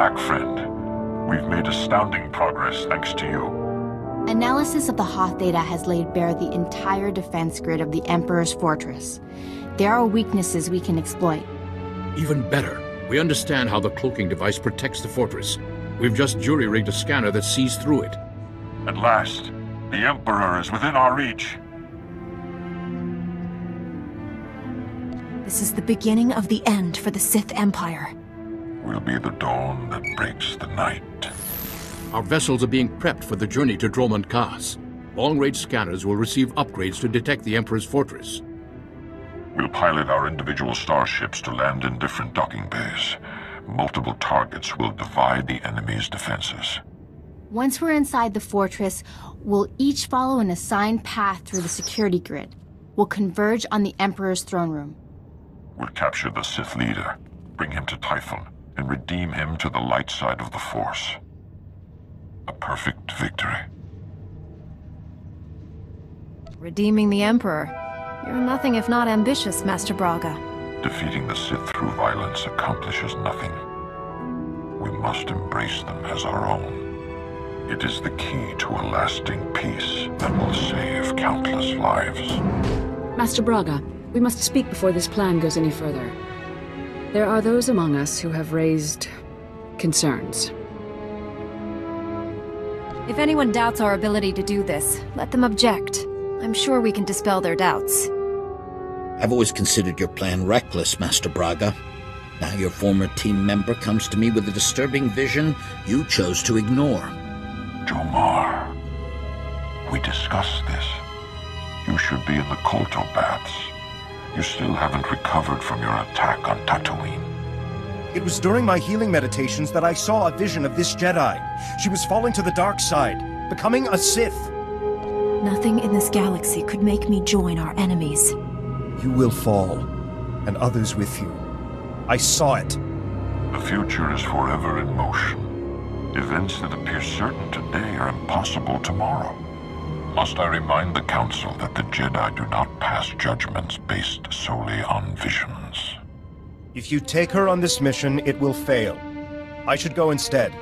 Welcome back, friend. We've made astounding progress thanks to you. Analysis of the Hoth data has laid bare the entire defense grid of the Emperor's fortress. There are weaknesses we can exploit. Even better, we understand how the cloaking device protects the fortress. We've just jury-rigged a scanner that sees through it. At last, the Emperor is within our reach. This is the beginning of the end for the Sith Empire. Will be the dawn that breaks the night. Our vessels are being prepped for the journey to Dromund Kaas. Long-range scanners will receive upgrades to detect the Emperor's fortress. We'll pilot our individual starships to land in different docking bays. Multiple targets will divide the enemy's defenses. Once we're inside the fortress, we'll each follow an assigned path through the security grid. We'll converge on the Emperor's throne room. We'll capture the Sith leader, bring him to Tython, and redeem him to the light side of the Force. A perfect victory. Redeeming the Emperor. You're nothing if not ambitious, Master Braga. Defeating the Sith through violence accomplishes nothing. We must embrace them as our own. It is the key to a lasting peace that will save countless lives. Master Braga, we must speak before this plan goes any further. There are those among us who have raised concerns. If anyone doubts our ability to do this, let them object. I'm sure we can dispel their doubts. I've always considered your plan reckless, Master Braga. Now your former team member comes to me with a disturbing vision you chose to ignore. Jomar, we discussed this. You should be in the Kolto baths. You still haven't recovered from your attack on Tatooine. It was during my healing meditations that I saw a vision of this Jedi. She was falling to the dark side, becoming a Sith. Nothing in this galaxy could make me join our enemies. You will fall, and others with you. I saw it. The future is forever in motion. Events that appear certain today are impossible tomorrow. Must I remind the Council that the Jedi do not pass judgments based solely on visions? If you take her on this mission, it will fail. I should go instead.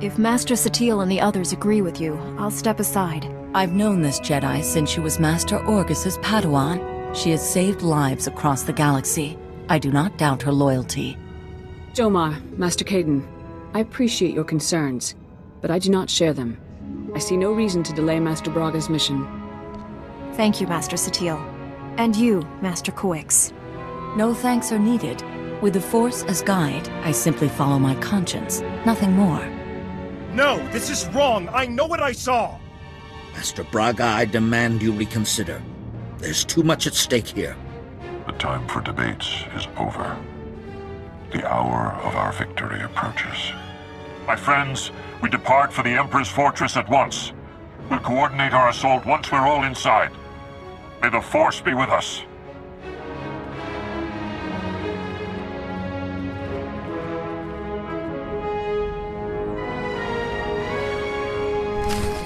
If Master Satele and the others agree with you, I'll step aside. I've known this Jedi since she was Master Orgus's Padawan. She has saved lives across the galaxy. I do not doubt her loyalty. Jomar, Master Kaedan, I appreciate your concerns, but I do not share them. I see no reason to delay Master Braga's mission. Thank you, Master Satele. And you, Master Coix. No thanks are needed. With the Force as guide, I simply follow my conscience, nothing more. No, this is wrong. I know what I saw. Master Braga, I demand you reconsider. There's too much at stake here. The time for debates is over. The hour of our victory approaches. My friends, we depart for the Emperor's fortress at once. We'll coordinate our assault once we're all inside. May the Force be with us. I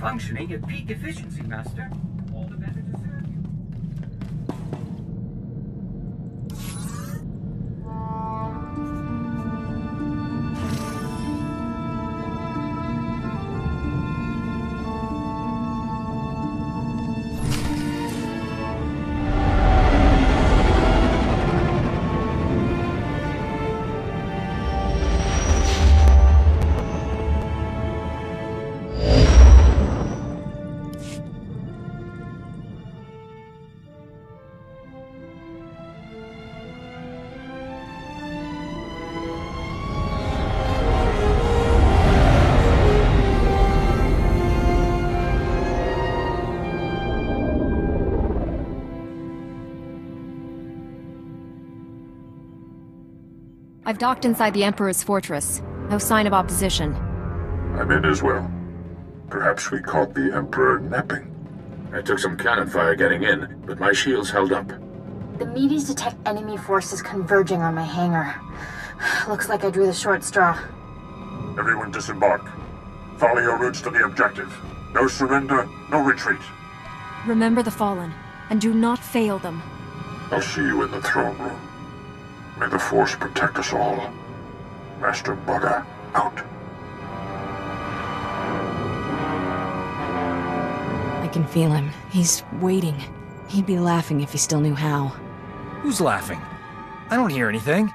functioning at peak efficiency, Master. I've docked inside the Emperor's fortress. No sign of opposition. I'm in as well. Perhaps we caught the Emperor napping. I took some cannon fire getting in, but my shields held up. The Medes detect enemy forces converging on my hangar. Looks like I drew the short straw. Everyone disembark. Follow your routes to the objective. No surrender, no retreat. Remember the Fallen, and do not fail them. I'll see you in the throne room. May the Force protect us all. Master Braga, out. I can feel him. He's waiting. He'd be laughing if he still knew how. Who's laughing? I don't hear anything.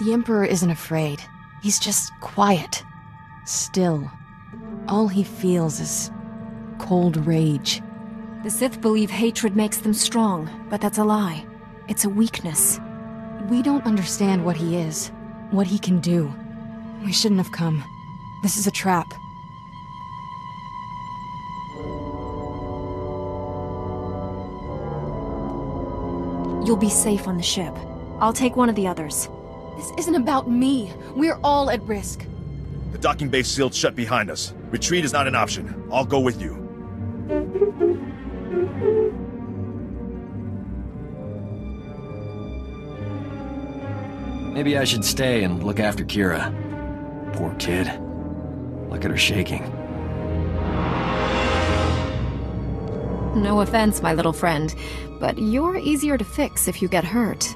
The Emperor isn't afraid. He's just quiet. Still. All he feels is cold rage. The Sith believe hatred makes them strong, but that's a lie. It's a weakness. We don't understand what he is, what he can do. We shouldn't have come. This is a trap. You'll be safe on the ship. I'll take one of the others. This isn't about me. We're all at risk. The docking bay's sealed shut behind us. Retreat is not an option. I'll go with you. Maybe I should stay and look after Kira. Poor kid. Look at her shaking. No offense, my little friend, but you're easier to fix if you get hurt.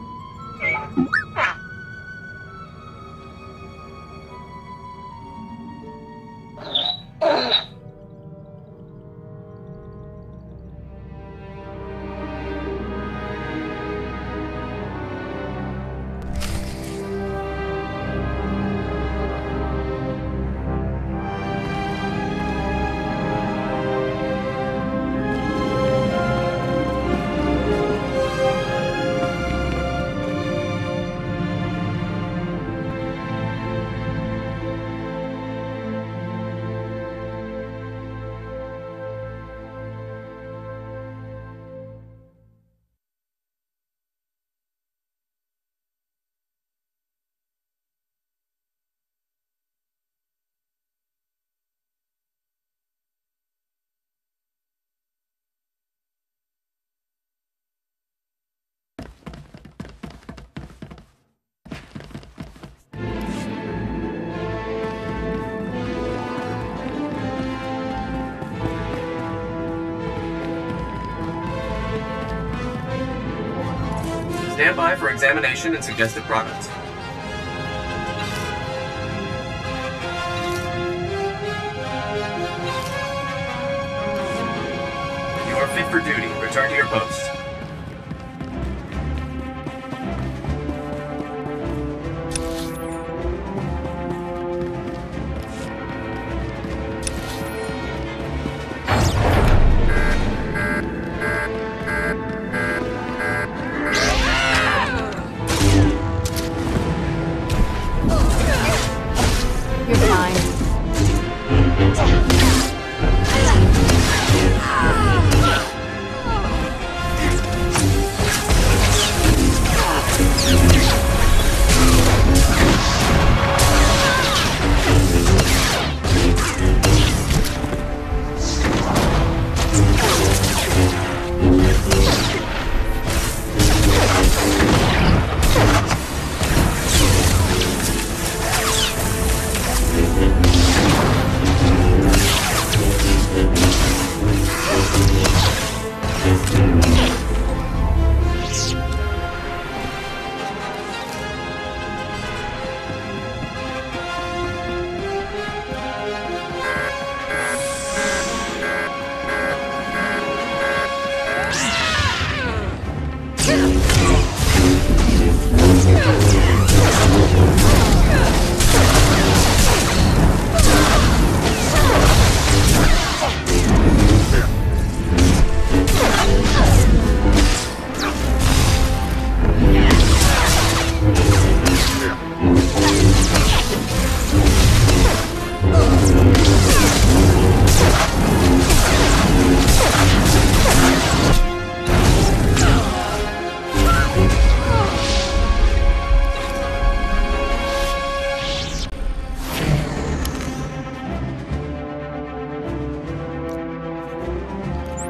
For examination and suggested products.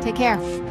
Take care.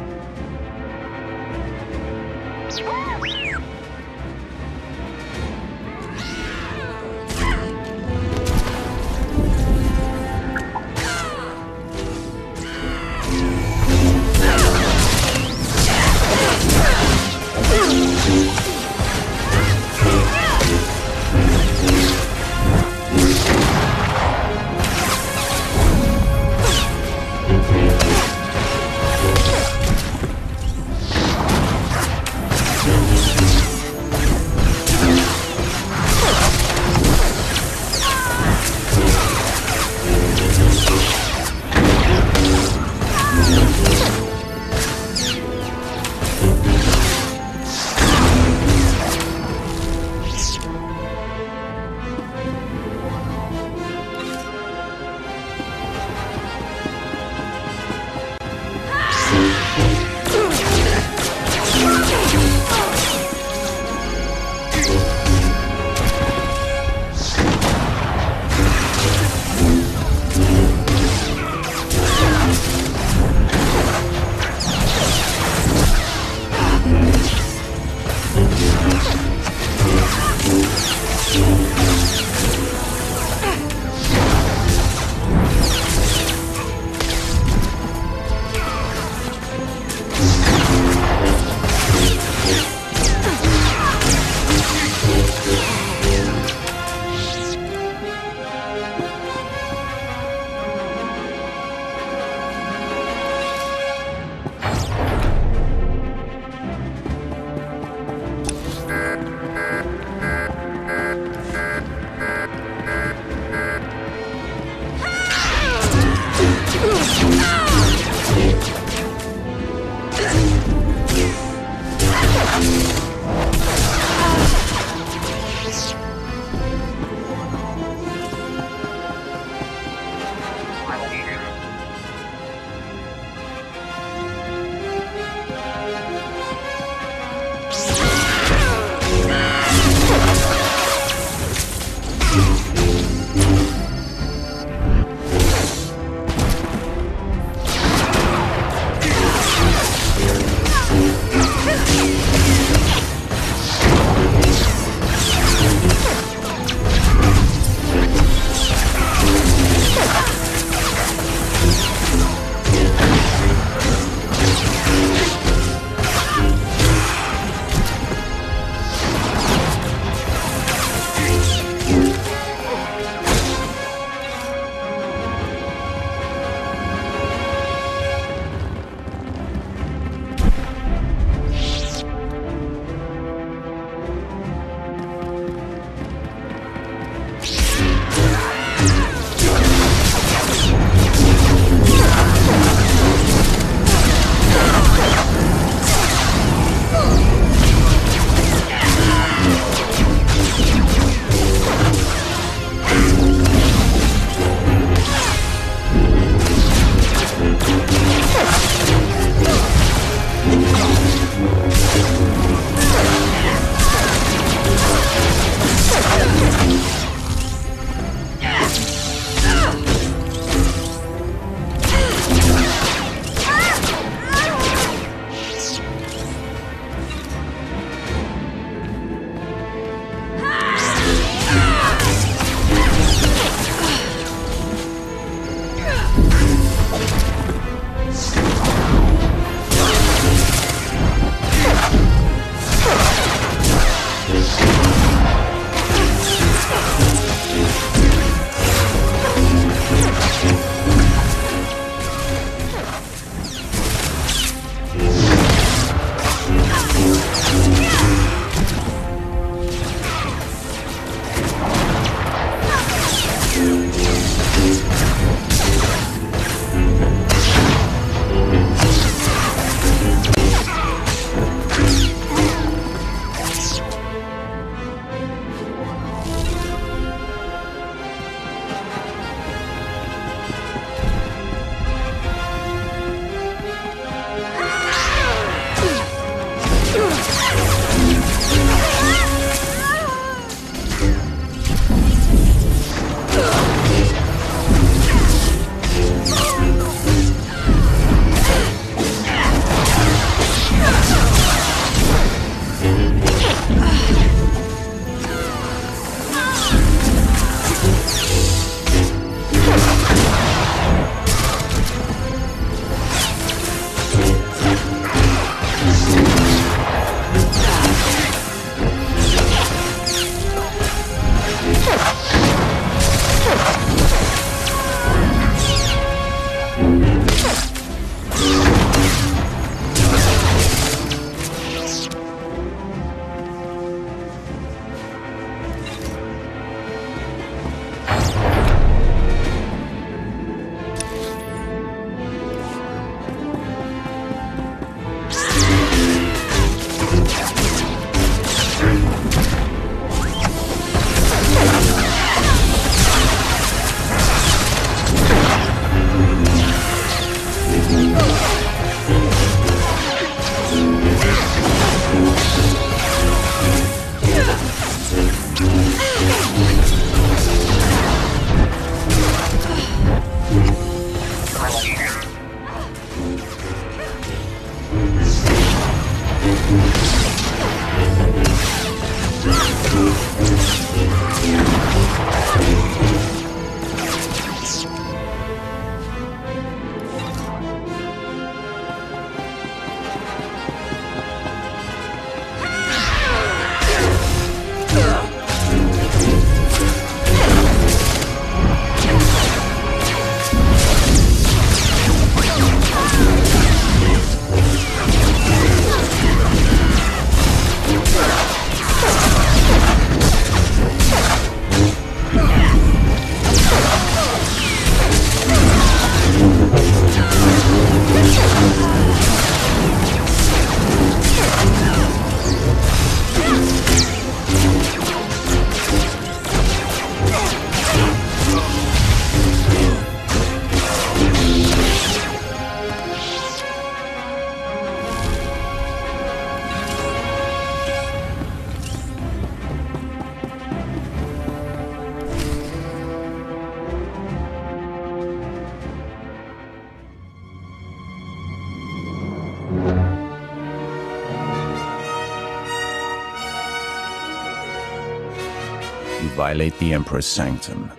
Violate the Emperor's sanctum.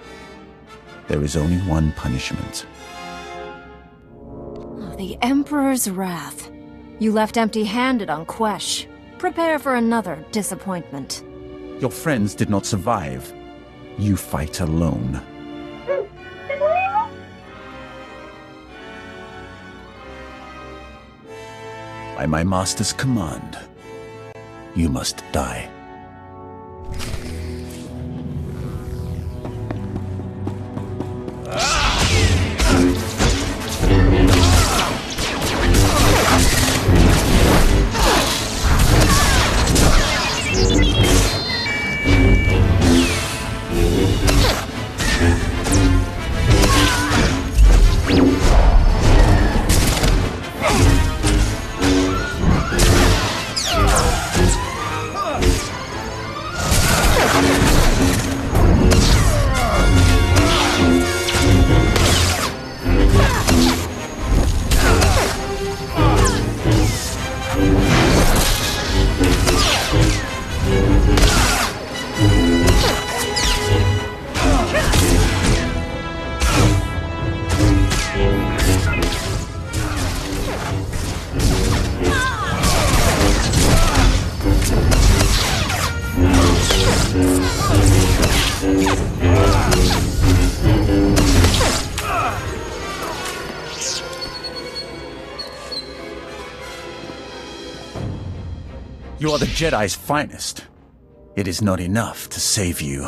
There is only one punishment. The Emperor's Wrath. You left empty-handed on Quesh. Prepare for another disappointment. Your friends did not survive. You fight alone. By my master's command, you must die. Jedi's finest. It is not enough to save you.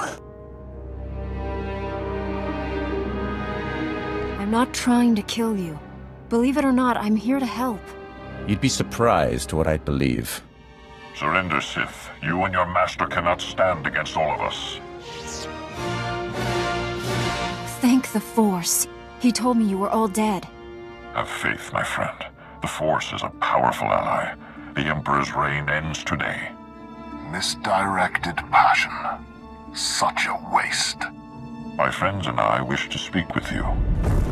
I'm not trying to kill you. Believe it or not, I'm here to help. You'd be surprised what I'd believe. Surrender, Sith. You and your master cannot stand against all of us. Thank the Force. He told me you were all dead. Have faith, my friend. The Force is a powerful ally. The Emperor's reign ends today. Misdirected passion. Such a waste. My friends and I wish to speak with you.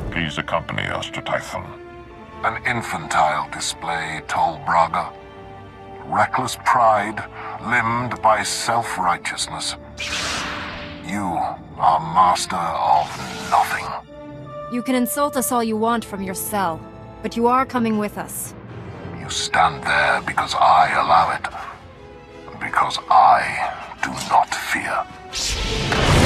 Please accompany us to Tython. An infantile display, Tol Braga. Reckless pride, limbed by self-righteousness. You are master of nothing. You can insult us all you want from your cell, but you are coming with us. You stand there because I allow it. Because I do not fear.